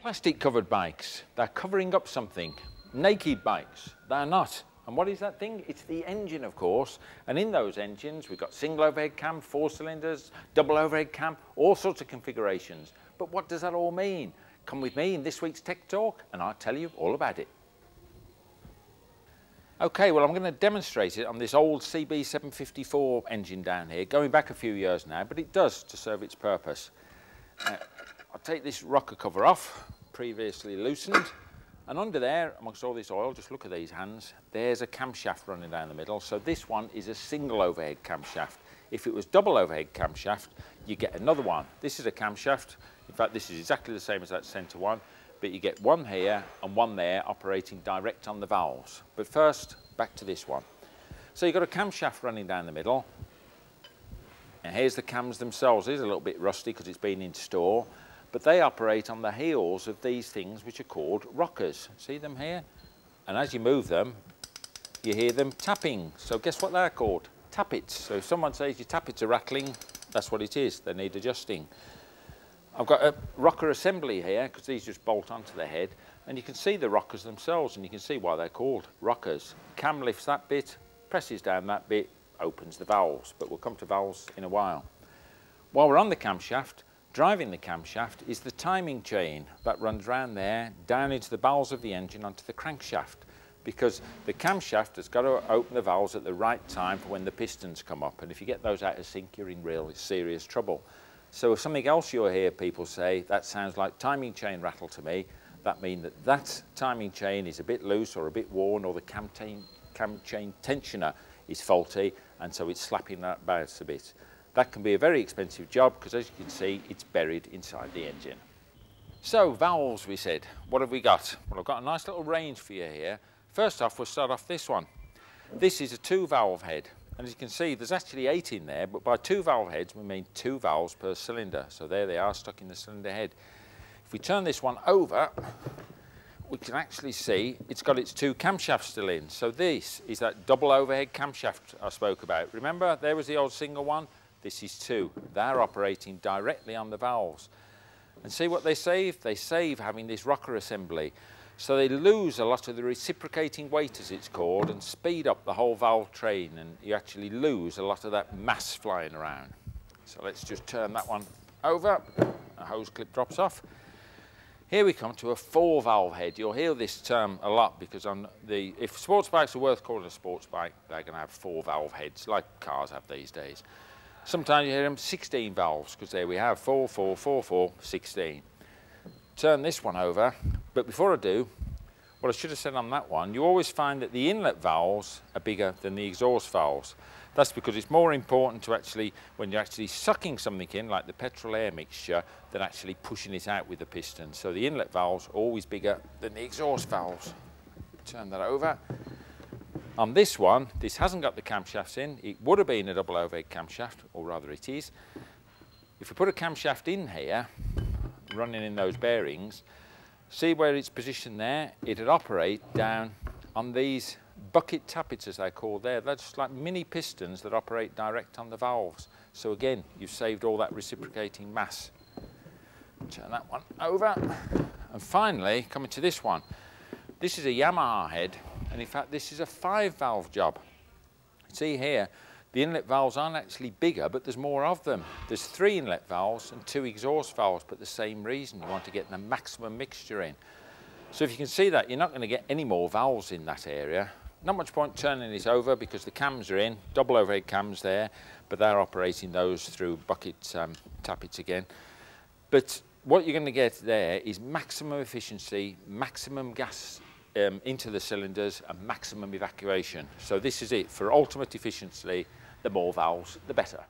Plastic covered bikes, they're covering up something. Naked bikes, they're not. And what is that thing? It's the engine, of course. And in those engines, we've got single overhead cam, four cylinders, double overhead cam, all sorts of configurations. But what does that all mean? Come with me in this week's Tech Talk and I'll tell you all about it. Okay, well I'm going to demonstrate it on this old CB754 engine down here, going back a few years now, but it does to serve its purpose. Uh, I'll take this rocker cover off, previously loosened, and under there, amongst all this oil, just look at these hands, there's a camshaft running down the middle. So this one is a single overhead camshaft. If it was double overhead camshaft, you get another one. This is a camshaft. In fact, this is exactly the same as that centre one, but you get one here and one there operating direct on the valves. But first, back to this one. So you've got a camshaft running down the middle, and here's the cams themselves. These are a little bit rusty because it's been in store but they operate on the heels of these things which are called rockers. See them here? And as you move them, you hear them tapping. So guess what they're called? Tappets. So if someone says your tappets are rattling, that's what it is. They need adjusting. I've got a rocker assembly here because these just bolt onto the head and you can see the rockers themselves and you can see why they're called rockers. Cam lifts that bit, presses down that bit, opens the valves, but we'll come to valves in a while. While we're on the camshaft, Driving the camshaft is the timing chain that runs round there, down into the bowels of the engine onto the crankshaft because the camshaft has got to open the valves at the right time for when the pistons come up and if you get those out of sync you're in real serious trouble. So if something else you'll hear people say that sounds like timing chain rattle to me, that means that that timing chain is a bit loose or a bit worn or the cam, cam chain tensioner is faulty and so it's slapping that bounce a bit. That can be a very expensive job because as you can see, it's buried inside the engine. So valves, we said. What have we got? Well, I've got a nice little range for you here. First off, we'll start off this one. This is a two valve head. And as you can see, there's actually eight in there, but by two valve heads, we mean two valves per cylinder. So there they are, stuck in the cylinder head. If we turn this one over, we can actually see it's got its two camshafts still in. So this is that double overhead camshaft I spoke about. Remember, there was the old single one. This is two. They're operating directly on the valves. And see what they save? They save having this rocker assembly. So they lose a lot of the reciprocating weight, as it's called, and speed up the whole valve train, and you actually lose a lot of that mass flying around. So let's just turn that one over. A hose clip drops off. Here we come to a four valve head. You'll hear this term a lot because on the if sports bikes are worth calling a sports bike, they're going to have four valve heads like cars have these days. Sometimes you hear them 16 valves, because there we have 4, 4, 4, 4, 16. Turn this one over, but before I do, what I should have said on that one, you always find that the inlet valves are bigger than the exhaust valves. That's because it's more important to actually, when you're actually sucking something in, like the petrol air mixture, than actually pushing it out with the piston. So the inlet valves are always bigger than the exhaust valves. Turn that over. On this one, this hasn't got the camshafts in. It would have been a double overhead camshaft, or rather it is. If we put a camshaft in here, running in those bearings, see where it's positioned there? It'd operate down on these bucket tappets, as they're called there. They're just like mini pistons that operate direct on the valves. So again, you've saved all that reciprocating mass. Turn that one over. And finally, coming to this one. This is a Yamaha head and in fact, this is a five valve job. See here, the inlet valves aren't actually bigger, but there's more of them. There's three inlet valves and two exhaust valves, but the same reason. You want to get the maximum mixture in. So if you can see that, you're not going to get any more valves in that area. Not much point turning this over because the cams are in, double overhead cams there, but they're operating those through bucket um, tappets again. But what you're going to get there is maximum efficiency, maximum gas um, into the cylinders and maximum evacuation. So this is it. For ultimate efficiency, the more valves, the better.